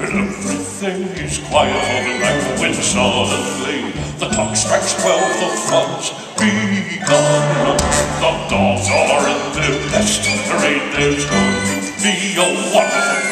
Everything is quiet for the night when suddenly the clock strikes twelve. The fun's begun. The dogs are in their best parade. There's going to be a wonderful